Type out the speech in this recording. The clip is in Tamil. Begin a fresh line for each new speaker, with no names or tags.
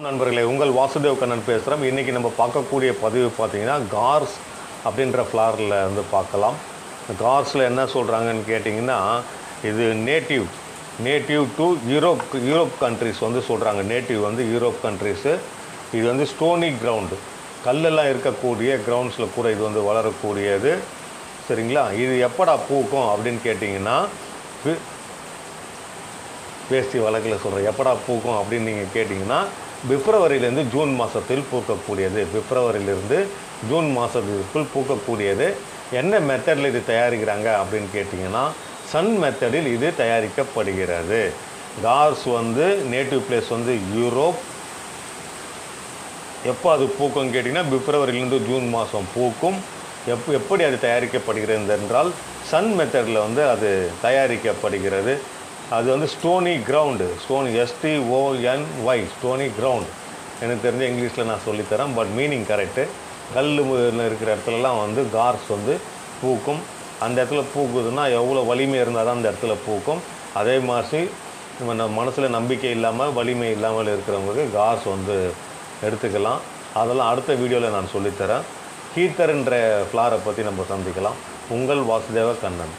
நண்பர்களே உங்கள் வாசுதேவ் கண்ணன் பேசுகிறோம் இன்றைக்கி நம்ம பார்க்கக்கூடிய பதிவு பார்த்தீங்கன்னா கார்ஸ் அப்படின்ற ஃப்ளாரில் வந்து பார்க்கலாம். கார்ஸில் என்ன சொல்கிறாங்கன்னு கேட்டிங்கன்னா இது native native to Europe Europe countries வந்து சொல்கிறாங்க நேட்டிவ் வந்து யூரோப் கண்ட்ரிஸு. இது வந்து ஸ்டோனி கிரவுண்டு. கல்லெல்லாம் இருக்கக்கூடிய கிரவுண்ட்ஸில் கூட இது வந்து வளரக்கூடியது. சரிங்களா? இது எப்படா பூக்கும் அப்படின்னு கேட்டிங்கன்னா பி- பேசி வழக்கில் சொல்கிறேன் எப்படா பூக்கும் அப்படின்னு நீங்கள் கேட்டிங்கன்னா பிப்ரவரியிலேருந்து ஜூன் மாதத்தில் பூக்கக்கூடியது. பிப்ரவரியிலிருந்து ஜூன் மாதத்திற்குள் பூக்கக்கூடியது. என்ன மெத்தடில் இது தயாரிக்கிறாங்க அப்படின்னு கேட்டிங்கன்னா சன் மெத்தடில் இது தயாரிக்கப்படுகிறது. கார்ஸ் வந்து நேட்டிவ் பிளேஸ் வந்து யூரோப் எப்போ அது பூக்கும் கேட்டிங்கன்னா பிப்ரவரியிலேருந்து ஜூன் மாதம் பூக்கும். எப் எப்படி அது தயாரிக்கப்படுகிறது என்றால் சன் மெத்தடில் வந்து அது தயாரிக்கப்படுகிறது. அது வந்து stony ground. Stony S T O N Y stony ground. எனக்கு தெரிஞ்ச இங்கிலீஷில் நான் சொல்லித்தரேன் பட் மீனிங் கரெக்டு கல் இருக்கிற இடத்துலலாம் வந்து கார்ஸ் வந்து பூக்கும். அந்த இடத்துல பூக்குதுன்னா எவ்வளோ வலிமை இருந்தால் தான் அந்த இடத்துல பூக்கும். அதே மாதிரி நம்ம மனசில் நம்பிக்கை இல்லாமல் வலிமை இல்லாமல் இருக்கிறவங்களுக்கு கார்ஸ் வந்து எடுத்துக்கலாம். அதெல்லாம் அடுத்த வீடியோவில் நான் சொல்லித்தரேன். ஹீத்தர்ன்ற ஃப்ளாரை பற்றி நம்ம சந்திக்கலாம். உங்கள் வாசுதேவ கண்ணன்.